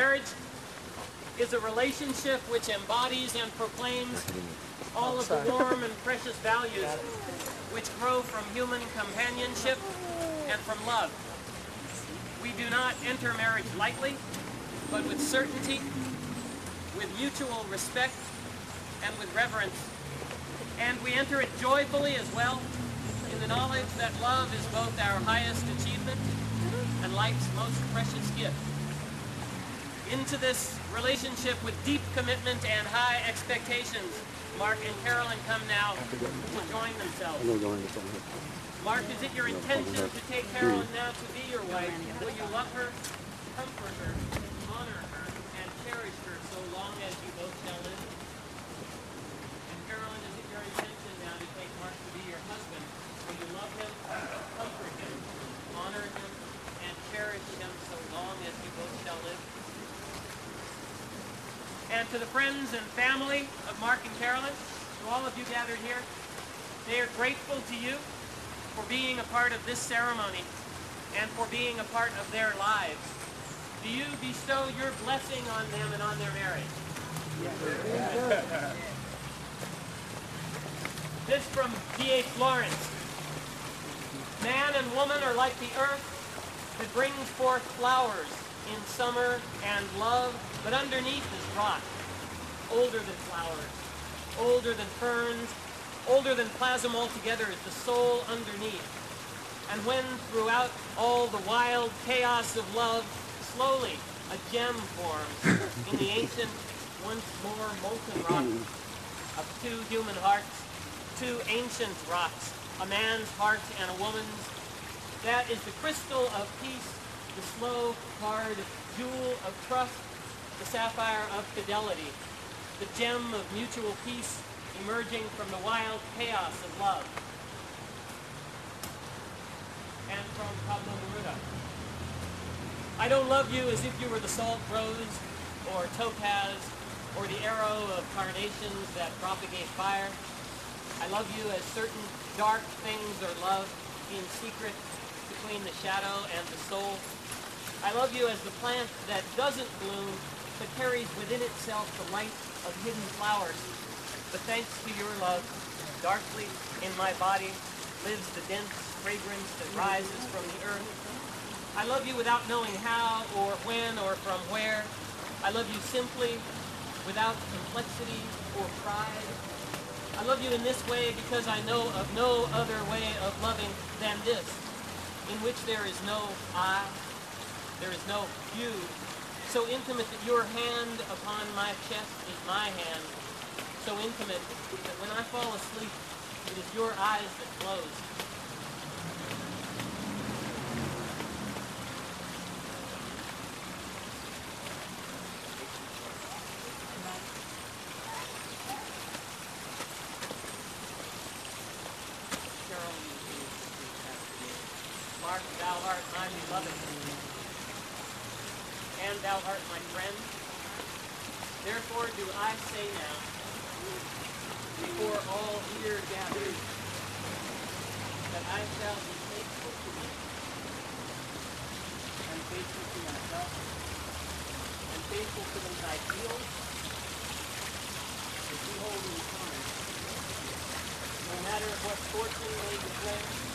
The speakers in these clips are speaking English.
Marriage is a relationship which embodies and proclaims all of the warm and precious values which grow from human companionship and from love. We do not enter marriage lightly, but with certainty, with mutual respect, and with reverence. And we enter it joyfully as well, in the knowledge that love is both our highest achievement and life's most precious gift. Into this relationship with deep commitment and high expectations, Mark and Carolyn come now to join themselves. Mark, is it your intention to take Carolyn now to be your wife? Will you love her, comfort her, honor her, and cherish her so long as you both shall live? And Carolyn, is it your intention now to take Mark to be your husband? Will you love him, comfort him, honor him, and cherish him so long as you both shall live? And to the friends and family of Mark and Carolyn, to all of you gathered here, they are grateful to you for being a part of this ceremony and for being a part of their lives. Do you bestow your blessing on them and on their marriage? This from D.H. Lawrence. Man and woman are like the earth that brings forth flowers in summer and love, but underneath is rot, older than flowers, older than ferns, older than plasm altogether is the soul underneath. And when throughout all the wild chaos of love, slowly a gem forms in the ancient, once more molten rock of two human hearts, two ancient rocks, a man's heart and a woman's, that is the crystal of peace, the slow, hard jewel of trust, the sapphire of fidelity, the gem of mutual peace emerging from the wild chaos of love. And from Pablo Neruda. I don't love you as if you were the salt rose or topaz or the arrow of carnations that propagate fire. I love you as certain dark things are loved in secret between the shadow and the soul. I love you as the plant that doesn't bloom but carries within itself the light of hidden flowers but thanks to your love, darkly in my body lives the dense fragrance that rises from the earth. I love you without knowing how or when or from where. I love you simply, without complexity or pride. I love you in this way because I know of no other way of loving than this, in which there is no I, there is no you, so intimate that your hand upon my chest is my hand, so intimate that when I fall asleep, it is your eyes that close. Mark, thou art my beloved, and thou art my friend. Therefore do I say now, before all here gathered, that I shall be faithful to you, and faithful to myself, and faithful to those ideals that you hold in common, no matter what fortune may declare.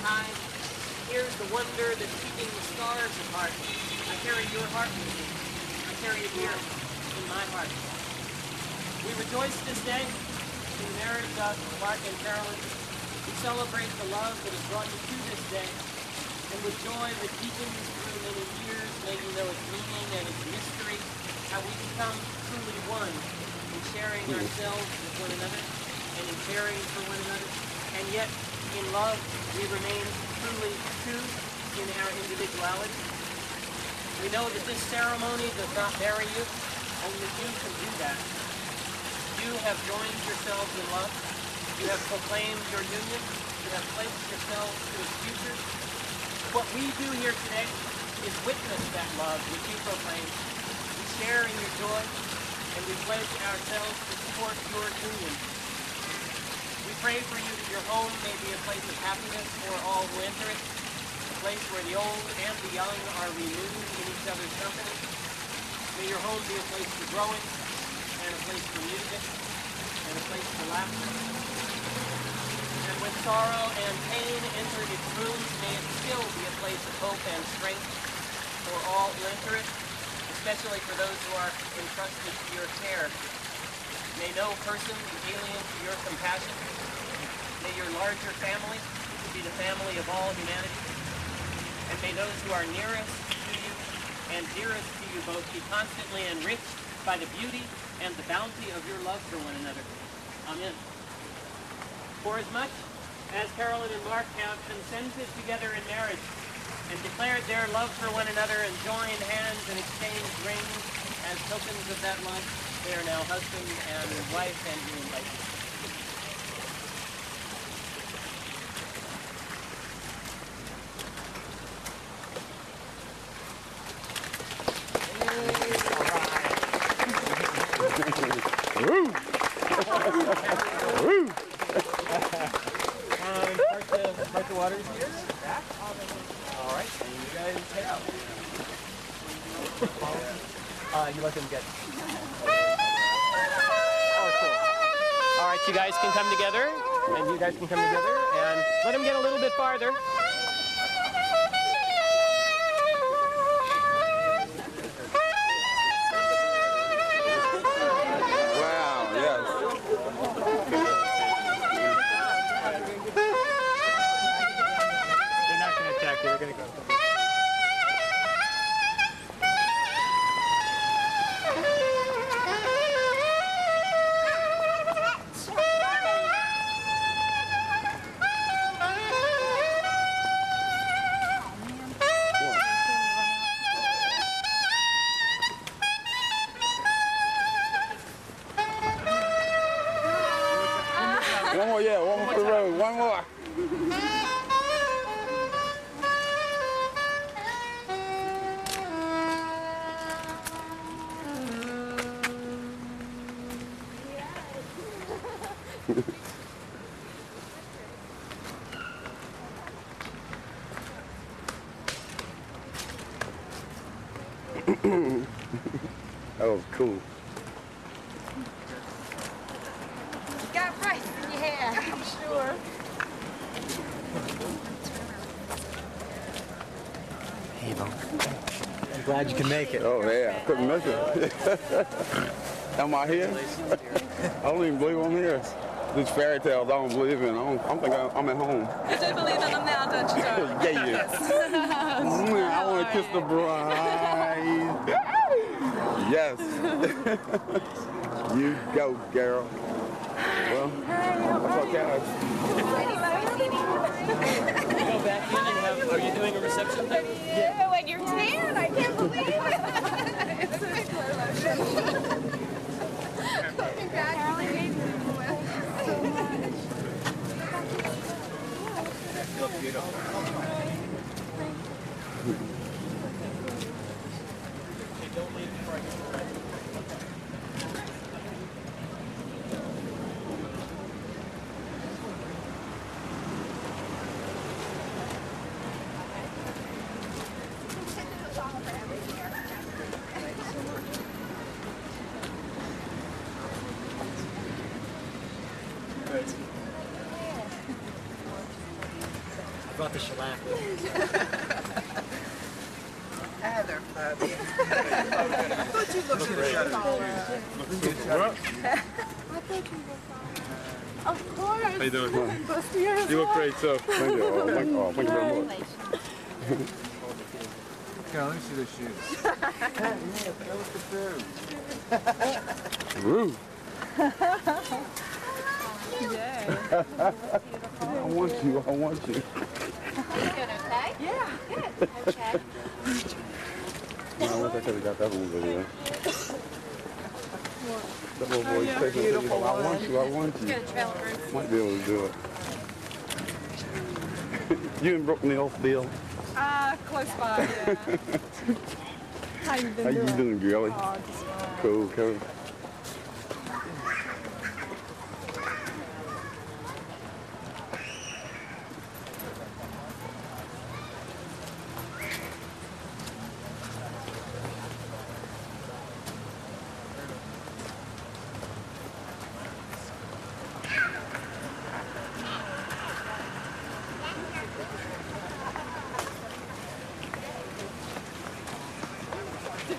Hide. Here's the wonder that's keeping the stars apart. I carry your heart with me. I carry it here in my heart. We rejoice this day in the marriage of Mark and Carolyn. We celebrate the love that has brought you to this day. And with joy that deepens through many years, making know its meaning and its mystery, how we become truly one in sharing ourselves with one another and in caring for one another. And yet, in love, we remain truly two in our individuality. We know that this ceremony does not bury you. Only you can do that. You have joined yourselves in love. You have proclaimed your union. You have pledged yourselves to its future. What we do here today is witness that love which you proclaim. We share in your joy, and we pledge ourselves to support your union. Pray for you that your home may be a place of happiness for all who enter it, a place where the old and the young are renewed in each other's company. May your home be a place for growing, and a place for music, and a place for laughter. And when sorrow and pain enter its rooms, may it still be a place of hope and strength for all who enter it, especially for those who are entrusted to your care. May no person be alien to your compassion. May your larger family be the family of all humanity. And may those who are nearest to you and dearest to you both be constantly enriched by the beauty and the bounty of your love for one another. Amen. For as much as Carolyn and Mark have consented together in marriage and declared their love for one another and joined hands and exchanged rings as tokens of that love, they are now husband and wife and you invite them. Um, part the, part the waters here. All right, and you guys head out. Uh, you let them get. Oh, cool. All right, you guys can come together, and you guys can come together, and let them get a little bit farther. That was cool. You got rice in your hair. I'm sure. I'm glad you can make it. Oh yeah, I couldn't miss it. Am I here? I don't even believe I'm here. These fairy tales I don't believe in. I don't, I'm thinking I'm at home. You do believe in them now, don't you, darling? yeah, yeah. Mm, I want to kiss the bride. yes. you go, girl. Well, that's okay. You go back in and have, are you doing a reception thing? Yeah. When you're tan, I can't believe it. it's a big emotion. Congratulations. Don't leave before I get to the right. I brought the shellac. Heather, Bobby. I thought you looked taller. Of course. How you doing? Supposed to be yours. You look great too. Thank you. Oh, thank, oh, thank you very much. Okay, let me see those shoes. yeah, that was the Rude. Yeah. I want you. I want you. Doing okay? Yeah. Good. Okay. I wish I could have got that one video. That little boy taking a video. I want you. I want you. Good trail first. Might be able to do it. you and Brooke Neal still. Uh, close by, yeah. How you been How you doing? doing, girlie? Oh. Cool, cool.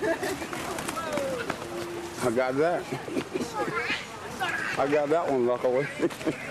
I got that. I got that one luckily.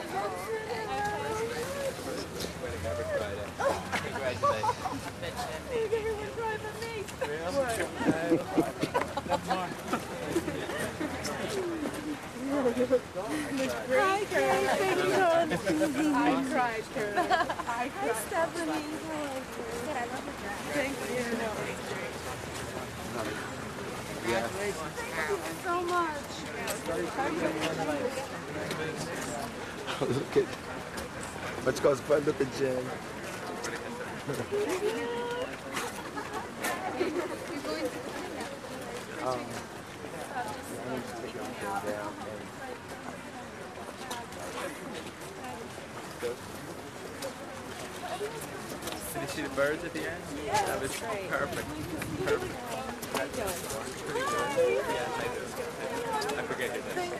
I cried, Karen. I cried. Stephanie. I the dress. Thank you. It's. Thank you so much. look at called fun look at Jen. um, I need to take everything down and Did you see the birds at the end? Yeah, that was perfect. Perfect. Yes, I do. I forget your name.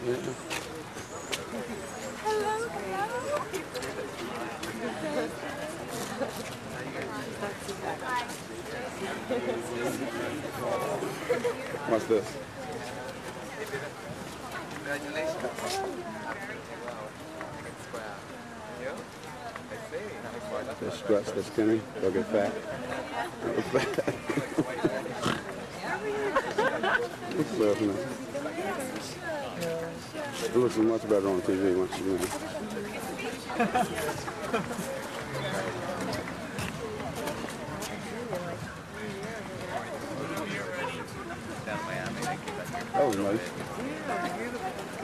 Hello, What's this? Congratulations. That's stretch, that's skinny, they'll get fat. Get fat. It looks much better on TV once you That was nice.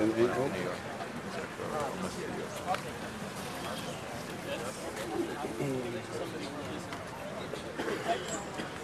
And April. Thank oh.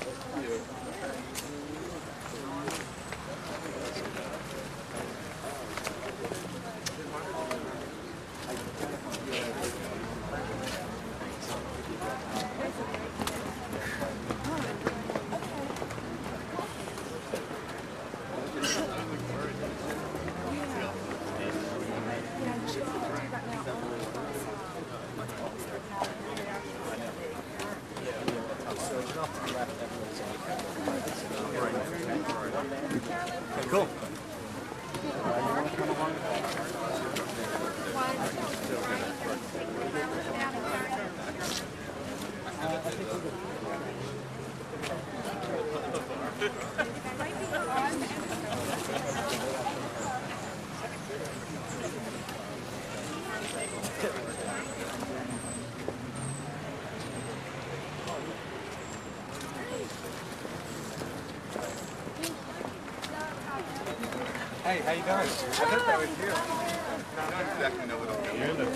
Hey, how you doing? I thought that was you. I don't exactly know what I'm doing.